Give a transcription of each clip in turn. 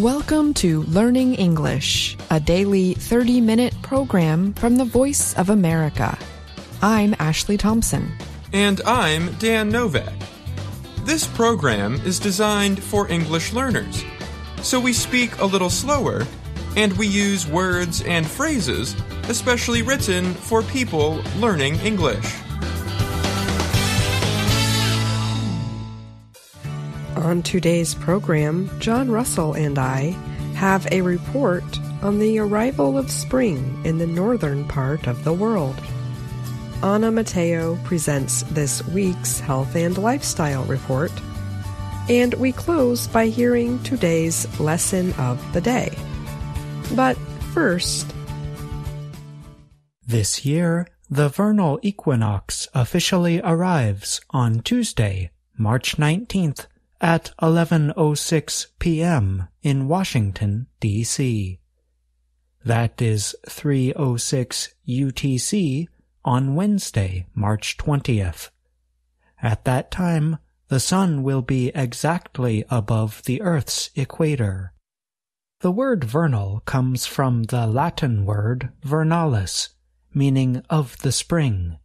Welcome to Learning English, a daily 30 minute program from the Voice of America. I'm Ashley Thompson. And I'm Dan Novak. This program is designed for English learners, so we speak a little slower and we use words and phrases especially written for people learning English. On today's program, John Russell and I have a report on the arrival of spring in the northern part of the world. Anna Matteo presents this week's health and lifestyle report, and we close by hearing today's lesson of the day. But first, this year, the vernal equinox officially arrives on Tuesday, March 19th at 11:06 p.m. in Washington, D.C. That is 3:06 UTC on Wednesday, March 20th. At that time, the sun will be exactly above the Earth's equator. The word vernal comes from the Latin word vernalis, meaning of the spring.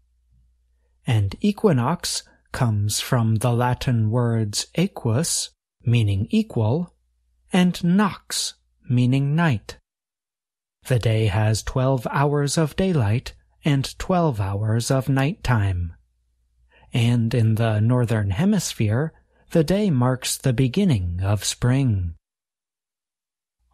And equinox comes from the Latin words equus, meaning equal, and nox, meaning night. The day has 12 hours of daylight and 12 hours of night time. And in the northern hemisphere, the day marks the beginning of spring.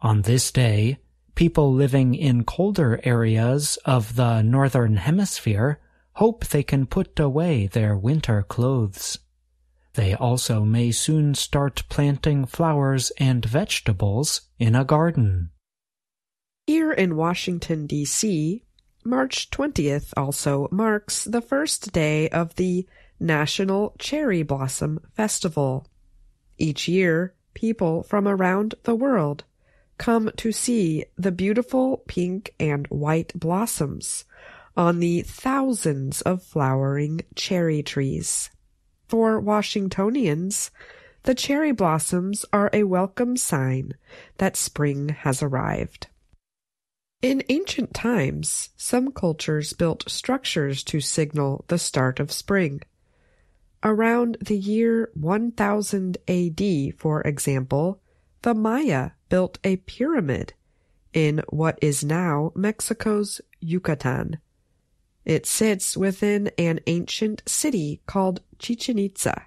On this day, people living in colder areas of the northern hemisphere hope they can put away their winter clothes. They also may soon start planting flowers and vegetables in a garden. Here in Washington, D.C., March 20th also marks the first day of the National Cherry Blossom Festival. Each year, people from around the world come to see the beautiful pink and white blossoms on the thousands of flowering cherry trees. For Washingtonians, the cherry blossoms are a welcome sign that spring has arrived. In ancient times, some cultures built structures to signal the start of spring. Around the year 1000 AD, for example, the Maya built a pyramid in what is now Mexico's Yucatan. It sits within an ancient city called Chichen Itza.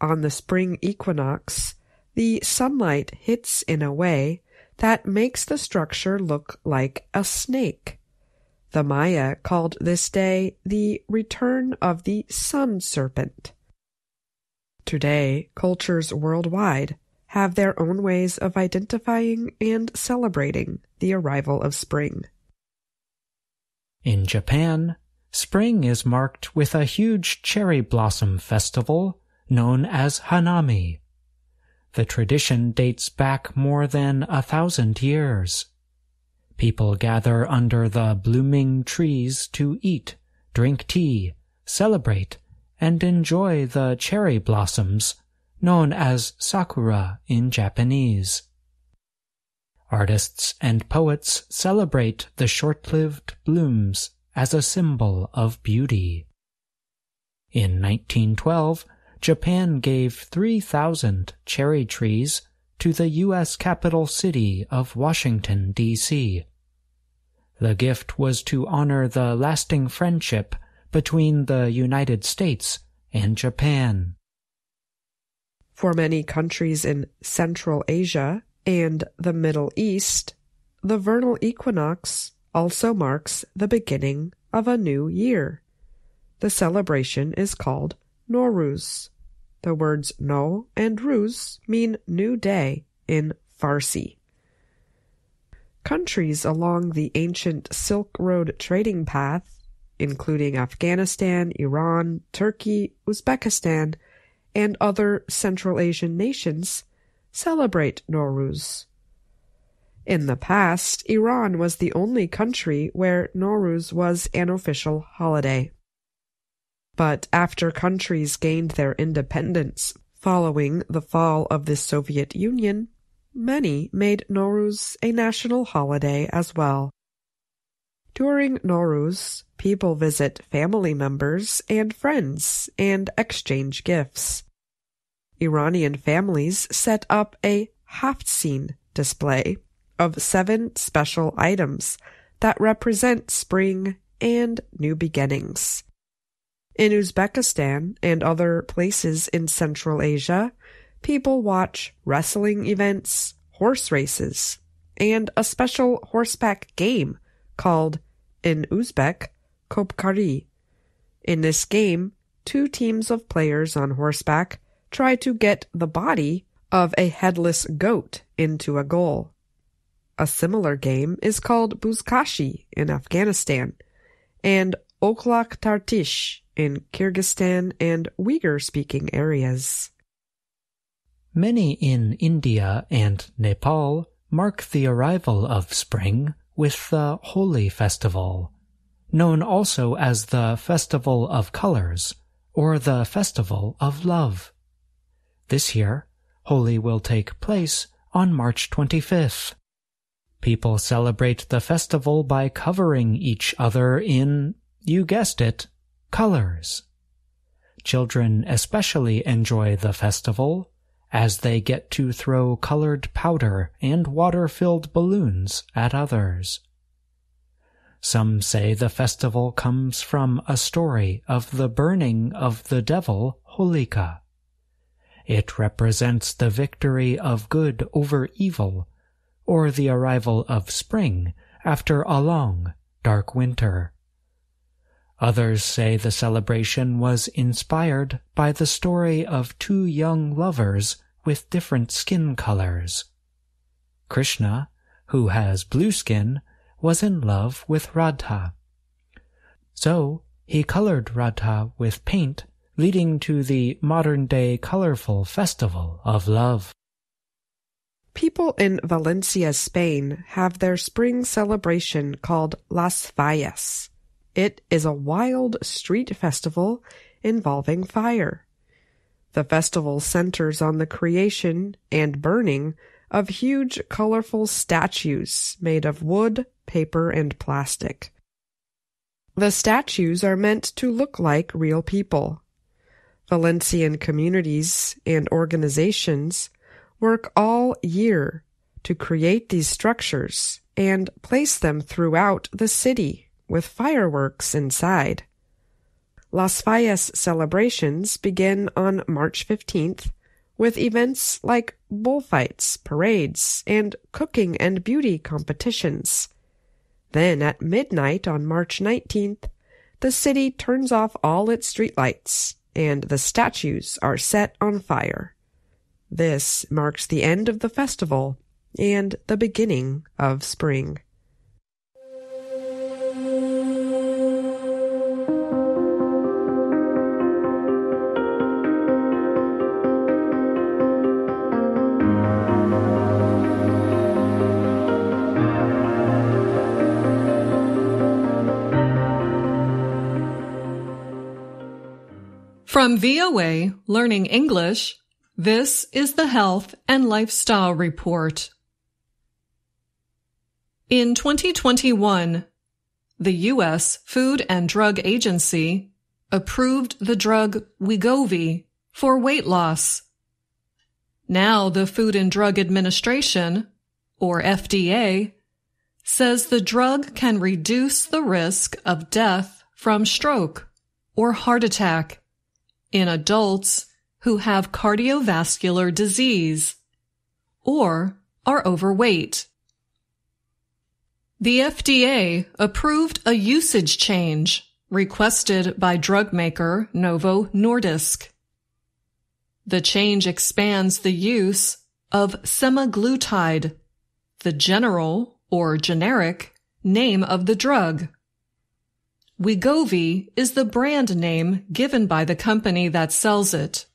On the spring equinox, the sunlight hits in a way that makes the structure look like a snake. The Maya called this day the return of the sun serpent. Today, cultures worldwide have their own ways of identifying and celebrating the arrival of spring. In Japan, spring is marked with a huge cherry blossom festival known as Hanami. The tradition dates back more than a thousand years. People gather under the blooming trees to eat, drink tea, celebrate, and enjoy the cherry blossoms known as sakura in Japanese. Artists and poets celebrate the short-lived blooms as a symbol of beauty. In 1912, Japan gave 3,000 cherry trees to the U.S. capital city of Washington, D.C. The gift was to honor the lasting friendship between the United States and Japan. For many countries in Central Asia, and the Middle East, the vernal equinox also marks the beginning of a new year. The celebration is called Nowruz. The words no and ruz mean new day in Farsi. Countries along the ancient Silk Road trading path, including Afghanistan, Iran, Turkey, Uzbekistan, and other Central Asian nations, celebrate Nowruz. In the past, Iran was the only country where Nowruz was an official holiday. But after countries gained their independence following the fall of the Soviet Union, many made Nowruz a national holiday as well. During Nowruz, people visit family members and friends and exchange gifts. Iranian families set up a Haftzin display of seven special items that represent spring and new beginnings. In Uzbekistan and other places in Central Asia, people watch wrestling events, horse races, and a special horseback game called, in Uzbek, Kopkari. In this game, two teams of players on horseback try to get the body of a headless goat into a goal. A similar game is called Buzkashi in Afghanistan and Oklak Tartish in Kyrgyzstan and Uyghur speaking areas. Many in India and Nepal mark the arrival of spring with the Holi festival, known also as the Festival of Colors or the Festival of Love. This year, Holi will take place on March 25th. People celebrate the festival by covering each other in, you guessed it, colors. Children especially enjoy the festival as they get to throw colored powder and water-filled balloons at others. Some say the festival comes from a story of the burning of the devil Holika. It represents the victory of good over evil, or the arrival of spring after a long, dark winter. Others say the celebration was inspired by the story of two young lovers with different skin colors. Krishna, who has blue skin, was in love with Radha. So he colored Radha with paint, leading to the modern-day colorful festival of love. People in Valencia, Spain have their spring celebration called Las Fallas. It is a wild street festival involving fire. The festival centers on the creation and burning of huge colorful statues made of wood, paper, and plastic. The statues are meant to look like real people. Valencian communities and organizations work all year to create these structures and place them throughout the city with fireworks inside. Las Fallas celebrations begin on March 15th with events like bullfights, parades, and cooking and beauty competitions. Then at midnight on March 19th, the city turns off all its streetlights and the statues are set on fire. This marks the end of the festival and the beginning of spring. From VOA Learning English, this is the Health and Lifestyle Report. In 2021, the U.S. Food and Drug Agency approved the drug Wegovy for weight loss. Now the Food and Drug Administration, or FDA, says the drug can reduce the risk of death from stroke or heart attack in adults who have cardiovascular disease or are overweight. The FDA approved a usage change requested by drug maker Novo Nordisk. The change expands the use of semaglutide, the general or generic name of the drug. Wegovy is the brand name given by the company that sells it.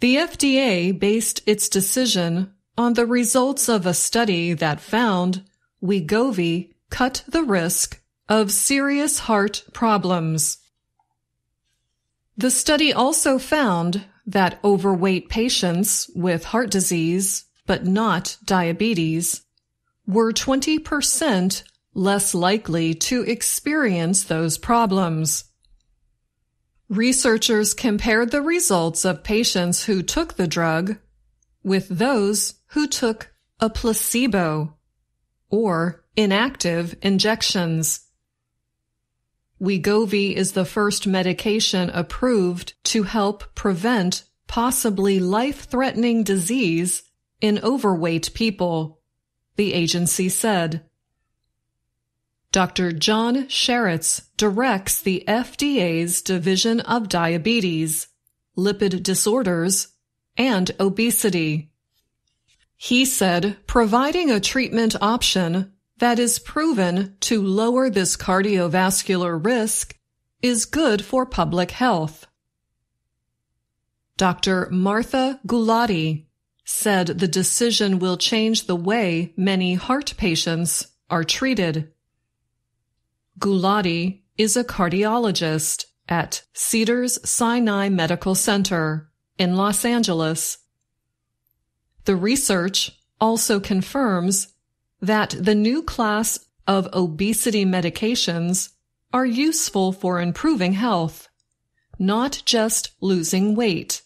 The FDA based its decision on the results of a study that found Wegovy cut the risk of serious heart problems. The study also found that overweight patients with heart disease, but not diabetes, were 20% less likely to experience those problems. Researchers compared the results of patients who took the drug with those who took a placebo or inactive injections. Wegovy is the first medication approved to help prevent possibly life-threatening disease in overweight people, the agency said. Dr. John Sharretts directs the FDA's Division of Diabetes, Lipid Disorders, and Obesity. He said providing a treatment option that is proven to lower this cardiovascular risk is good for public health. Dr. Martha Gulati said the decision will change the way many heart patients are treated. Gulati is a cardiologist at Cedars Sinai Medical Center in Los Angeles. The research also confirms that the new class of obesity medications are useful for improving health, not just losing weight.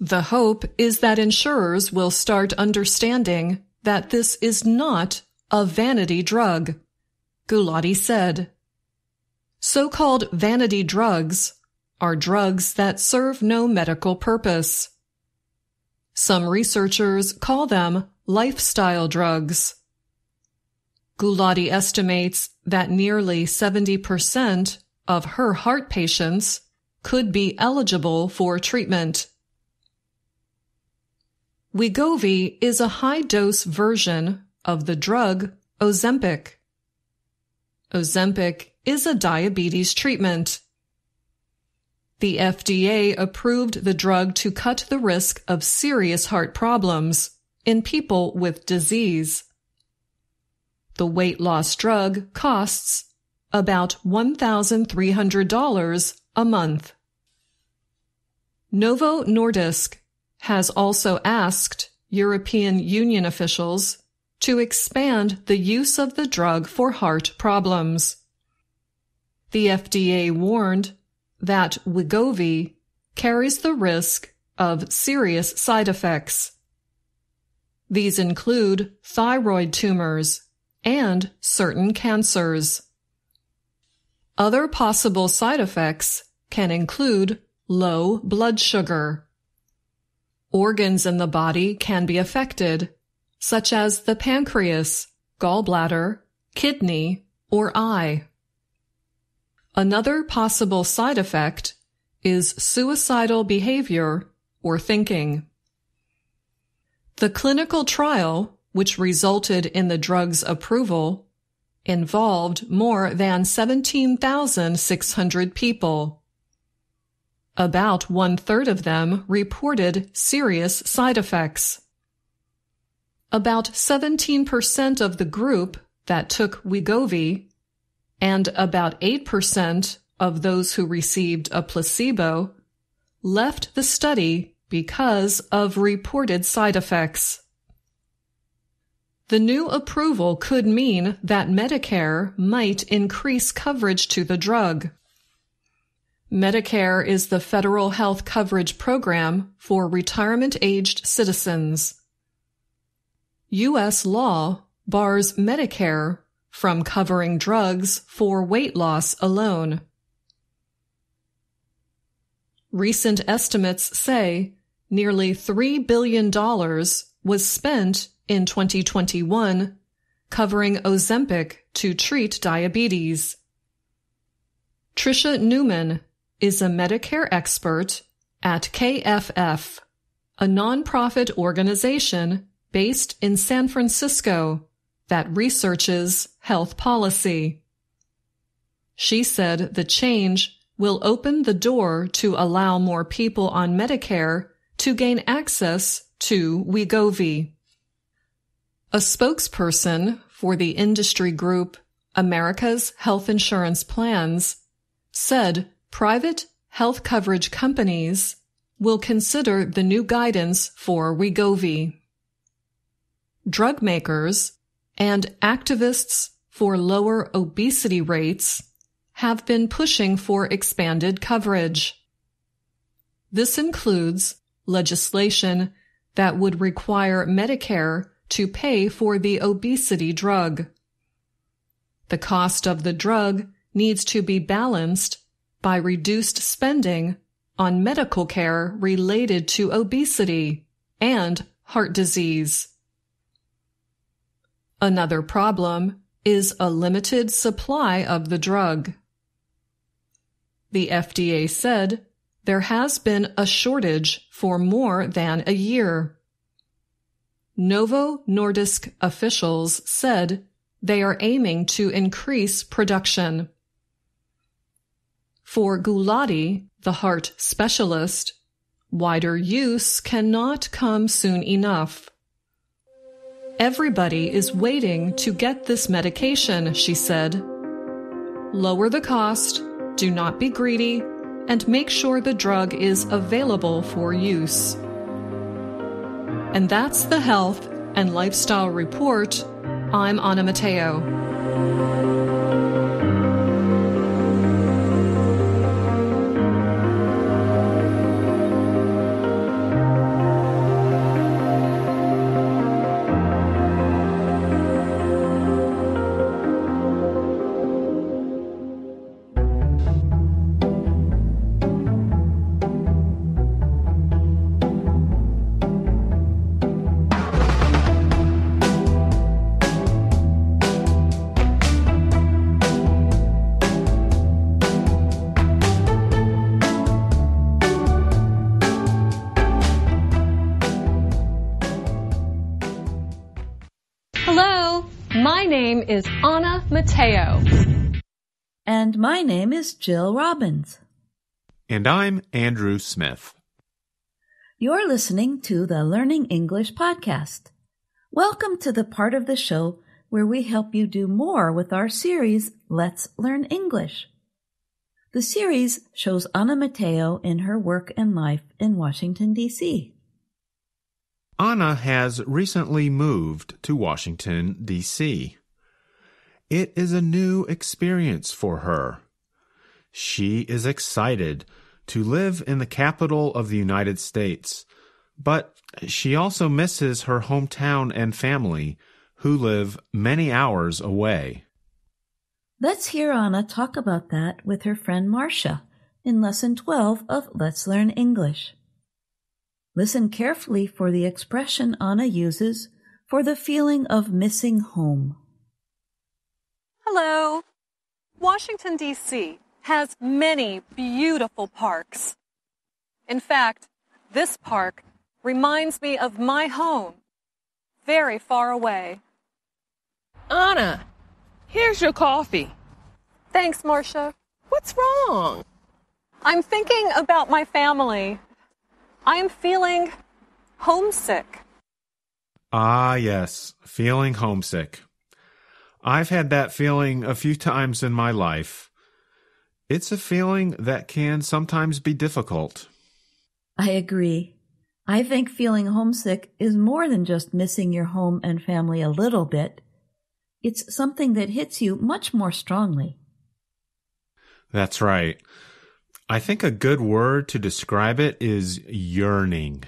The hope is that insurers will start understanding that this is not a vanity drug, Gulati said. So-called vanity drugs are drugs that serve no medical purpose. Some researchers call them lifestyle drugs. Gulati estimates that nearly 70% of her heart patients could be eligible for treatment. Wegovy is a high-dose version of the drug Ozempic. Ozempic is a diabetes treatment. The FDA approved the drug to cut the risk of serious heart problems in people with disease. The weight loss drug costs about $1,300 a month. Novo Nordisk has also asked European Union officials to expand the use of the drug for heart problems. The FDA warned that Wegovy carries the risk of serious side effects. These include thyroid tumors and certain cancers. Other possible side effects can include low blood sugar. Organs in the body can be affected, such as the pancreas, gallbladder, kidney, or eye. Another possible side effect is suicidal behavior or thinking. The clinical trial, which resulted in the drug's approval, involved more than 17,600 people. About one third of them reported serious side effects. About 17% of the group that took Wegovy and about 8% of those who received a placebo left the study because of reported side effects. The new approval could mean that Medicare might increase coverage to the drug. Medicare is the federal health coverage program for retirement-aged citizens. U.S. law bars Medicare from covering drugs for weight loss alone. Recent estimates say nearly $3 billion was spent in 2021 covering Ozempic to treat diabetes. Tricia Neuman is a Medicare expert at KFF, a nonprofit organization based in San Francisco that researches health policy. She said the change will open the door to allow more people on Medicare to gain access to Wegovy. A spokesperson for the industry group America's Health Insurance Plans said private health coverage companies will consider the new guidance for Wegovy. Drug makers and activists for lower obesity rates have been pushing for expanded coverage. This includes legislation that would require Medicare to pay for the obesity drug. The cost of the drug needs to be balanced by reduced spending on medical care related to obesity and heart disease. Another problem is a limited supply of the drug. The FDA said there has been a shortage for more than a year. Novo Nordisk officials said they are aiming to increase production. For Gulati, the heart specialist, wider use cannot come soon enough. Everybody is waiting to get this medication, she said. Lower the cost, do not be greedy, and make sure the drug is available for use. And that's the Health and Lifestyle Report. I'm Anna Matteo. Is Anna Matteo. And my name is Jill Robbins. And I'm Andrew Smith. You're listening to the Learning English podcast. Welcome to the part of the show where we help you do more with our series, Let's Learn English. The series shows Anna Matteo in her work and life in Washington, D.C. Anna has recently moved to Washington, D.C. It is a new experience for her. She is excited to live in the capital of the United States, but she also misses her hometown and family, who live many hours away. Let's hear Anna talk about that with her friend Marcia in Lesson 12 of Let's Learn English. Listen carefully for the expression Anna uses for the feeling of missing home. Hello. Washington, D.C. has many beautiful parks. In fact, this park reminds me of my home, very far away. Anna, here's your coffee. Thanks, Marcia. What's wrong? I'm thinking about my family. I am feeling homesick. Ah, yes, feeling homesick. I've had that feeling a few times in my life. It's a feeling that can sometimes be difficult. I agree. I think feeling homesick is more than just missing your home and family a little bit. It's something that hits you much more strongly. That's right. I think a good word to describe it is yearning.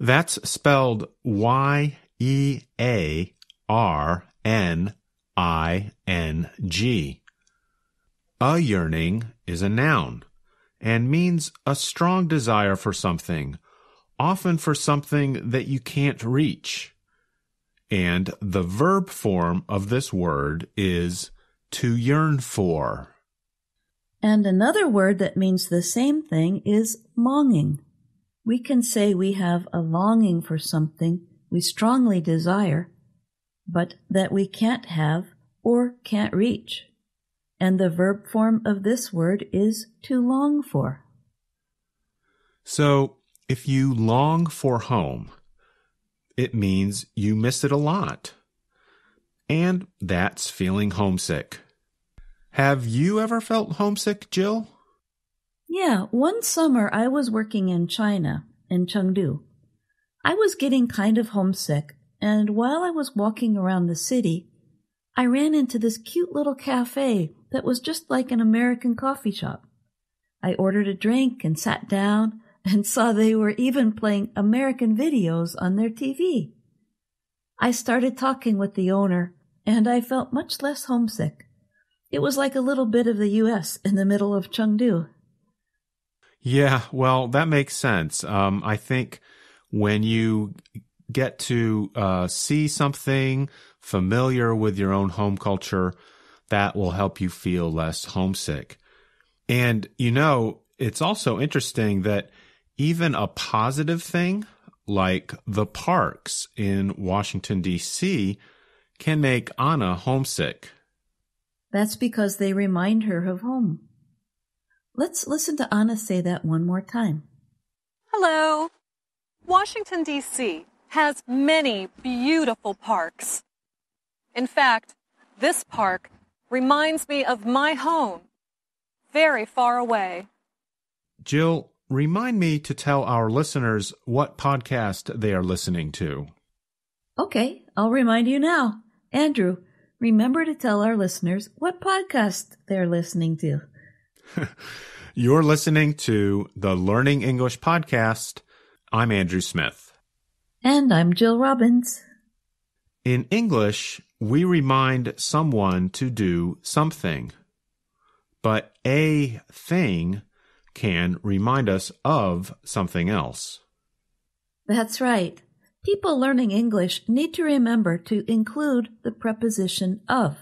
That's spelled Y E A R N I N G. A yearning is a noun and means a strong desire for something, often for something that you can't reach. And the verb form of this word is to yearn for. And another word that means the same thing is longing. We can say we have a longing for something we strongly desire, but that we can't have or can't reach. And the verb form of this word is to long for. So, if you long for home, it means you miss it a lot. And that's feeling homesick. Have you ever felt homesick, Jill? Yeah, one summer I was working in China, in Chengdu. I was getting kind of homesick, and while I was walking around the city, I ran into this cute little cafe that was just like an American coffee shop. I ordered a drink and sat down and saw they were even playing American videos on their TV. I started talking with the owner, and I felt much less homesick. It was like a little bit of the U.S. in the middle of Chengdu. Yeah, well, that makes sense. Um, I think when you get to uh, see something familiar with your own home culture, that will help you feel less homesick. And, you know, it's also interesting that even a positive thing like the parks in Washington, D.C., can make Anna homesick. That's because they remind her of home. Let's listen to Anna say that one more time. Hello. Washington, D.C. has many beautiful parks. In fact, this park reminds me of my home, very far away. Jill, remind me to tell our listeners what podcast they are listening to. Okay, I'll remind you now. Andrew, remember to tell our listeners what podcast they're listening to. You're listening to the Learning English podcast. I'm Andrew Smith. And I'm Jill Robbins. In English, we remind someone to do something. But a thing can remind us of something else. That's right. People learning English need to remember to include the preposition of.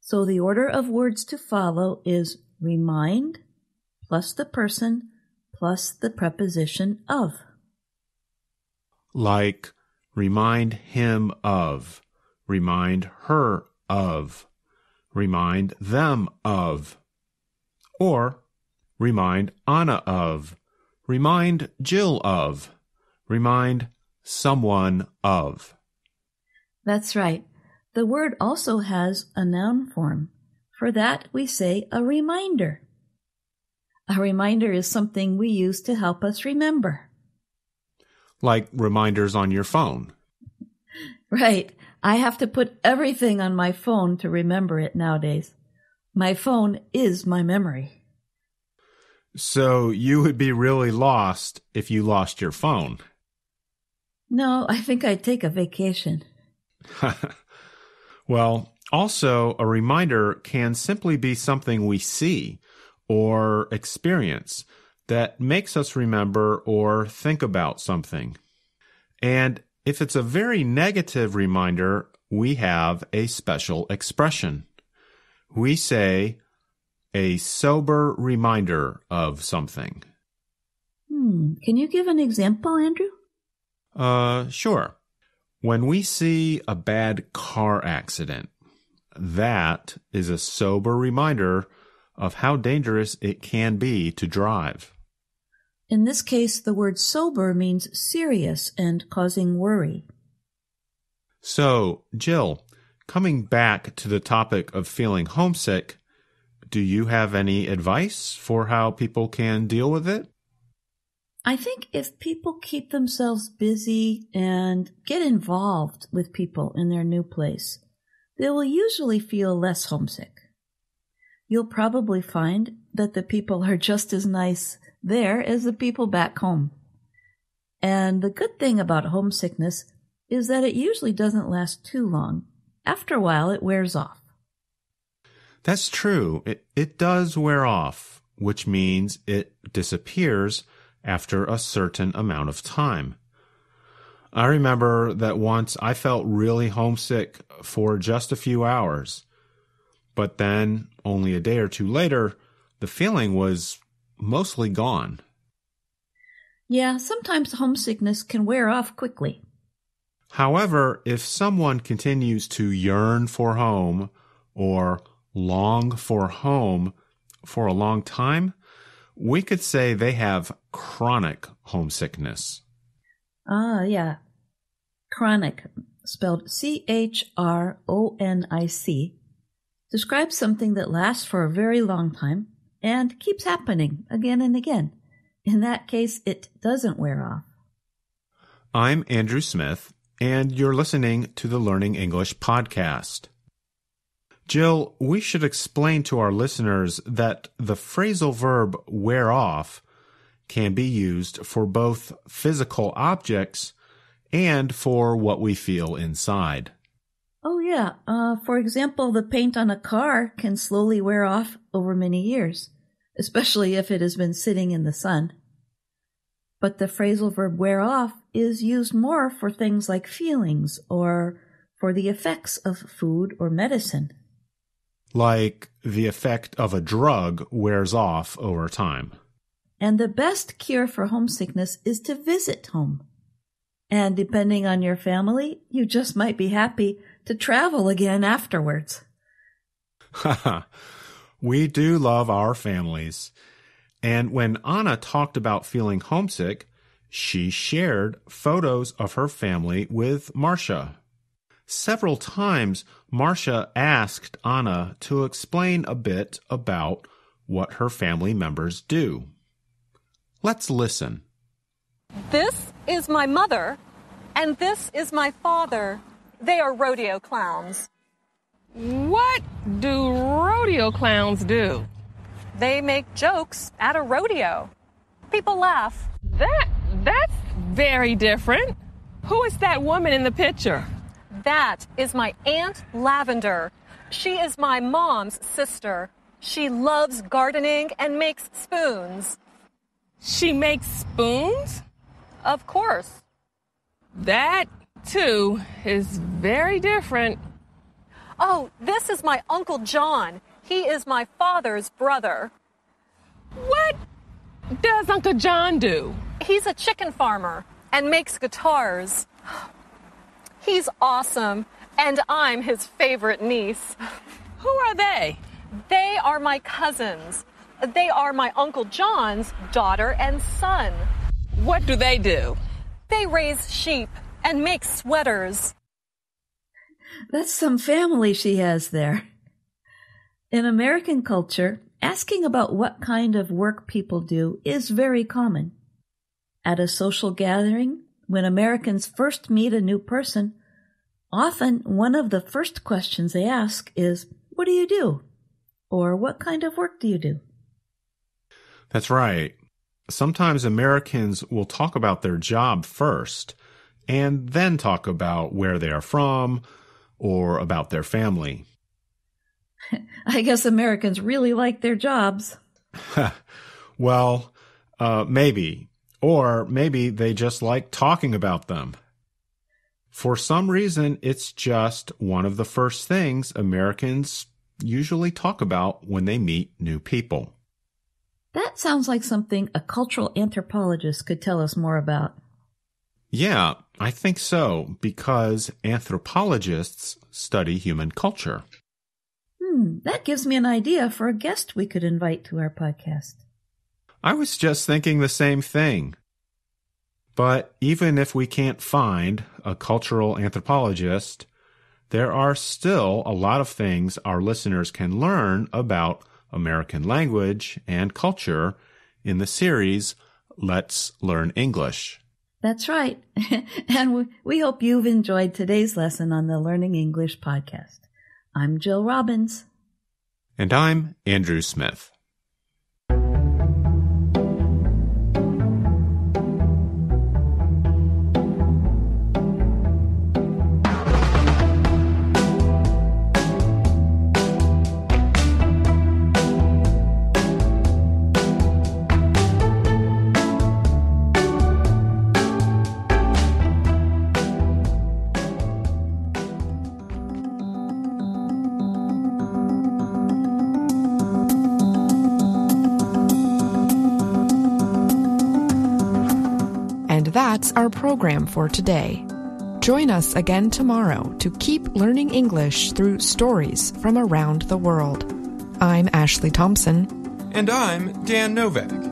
So the order of words to follow is remind plus the person plus the preposition of. Like remind him of, remind her of, remind them of, or remind Anna of, remind Jill of, remind someone of. That's right. The word also has a noun form. For that, we say a reminder. A reminder is something we use to help us remember. Like reminders on your phone. Right. I have to put everything on my phone to remember it nowadays. My phone is my memory. So you would be really lost if you lost your phone. No, I think I'd take a vacation. well, also, a reminder can simply be something we see or experience that makes us remember or think about something. And if it's a very negative reminder, we have a special expression. We say a sober reminder of something. Hmm. Can you give an example, Andrew? Uh, sure. When we see a bad car accident, that is a sober reminder of how dangerous it can be to drive. In this case, the word sober means serious and causing worry. So, Jill, coming back to the topic of feeling homesick, do you have any advice for how people can deal with it? I think if people keep themselves busy and get involved with people in their new place, they will usually feel less homesick. You'll probably find that the people are just as nice there as the people back home. And the good thing about homesickness is that it usually doesn't last too long. After a while, it wears off. That's true. It, it does wear off, which means it disappears after a certain amount of time. I remember that once I felt really homesick for just a few hours, but then only a day or two later, the feeling was mostly gone. Yeah, sometimes homesickness can wear off quickly. However, if someone continues to yearn for home or long for home for a long time, we could say they have chronic homesickness. Ah, yeah. Chronic, spelled C H R O N I C, describes something that lasts for a very long time and keeps happening again and again. In that case, it doesn't wear off. I'm Andrew Smith, and you're listening to the Learning English podcast. Jill, we should explain to our listeners that the phrasal verb wear off can be used for both physical objects and for what we feel inside. Yeah. Uh, for example, the paint on a car can slowly wear off over many years, especially if it has been sitting in the sun. But the phrasal verb wear off is used more for things like feelings or for the effects of food or medicine. Like the effect of a drug wears off over time. And the best cure for homesickness is to visit home. And depending on your family, you just might be happy to travel again afterwards. we do love our families. And when Anna talked about feeling homesick, she shared photos of her family with Marcia. Several times, Marcia asked Anna to explain a bit about what her family members do. Let's listen. This is my mother, and this is my father. They are rodeo clowns. What do rodeo clowns do? They make jokes at a rodeo. People laugh. That that's very different. Who is that woman in the picture? That is my Aunt Lavender. She is my mom's sister. She loves gardening and makes spoons. She makes spoons? Of course. That, too, is very different. Oh, this is my Uncle John. He is my father's brother. What does Uncle John do? He's a chicken farmer and makes guitars. He's awesome, and I'm his favorite niece. Who are they? They are my cousins. They are my Uncle John's daughter and son. What do they do? They raise sheep and make sweaters. That's some family she has there. In American culture, asking about what kind of work people do is very common. At a social gathering, when Americans first meet a new person, often one of the first questions they ask is, What do you do? Or what kind of work do you do? That's right. Sometimes Americans will talk about their job first and then talk about where they are from or about their family. I guess Americans really like their jobs. well, uh, maybe. Or maybe they just like talking about them. For some reason, it's just one of the first things Americans usually talk about when they meet new people. That sounds like something a cultural anthropologist could tell us more about. Yeah, I think so, because anthropologists study human culture. Hmm, that gives me an idea for a guest we could invite to our podcast. I was just thinking the same thing. But even if we can't find a cultural anthropologist, there are still a lot of things our listeners can learn about American language and culture in the series Let's Learn English. That's right. and we hope you've enjoyed today's lesson on the Learning English podcast. I'm Jill Robbins. And I'm Andrew Smith. Our program for today. Join us again tomorrow to keep learning English through stories from around the world. I'm Ashley Thompson. And I'm Dan Novak.